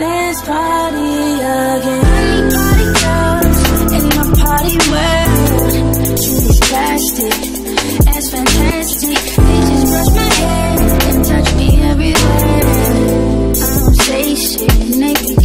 Let's party again. Anybody else in my party world? Truly plastic, as fantastic. They just brush my hair and touch me everywhere. I don't say shit, naked.